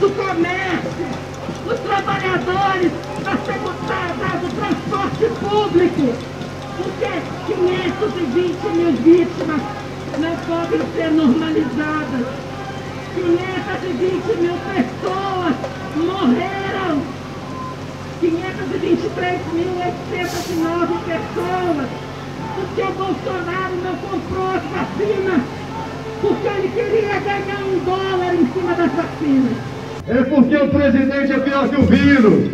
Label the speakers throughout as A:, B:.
A: do comércio, os trabalhadores da segurança do transporte público. Porque 520 mil vítimas não podem ser normalizadas. 520 mil pessoas morreram. 523.809 pessoas porque o Bolsonaro não comprou as vacinas, porque ele queria ganhar um dólar em cima das vacinas.
B: É porque o presidente é pior que o vírus.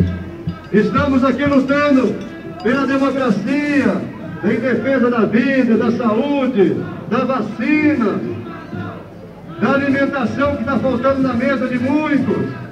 B: Estamos aqui lutando pela democracia, em defesa da vida, da saúde, da vacina, da alimentação que está faltando na mesa de muitos.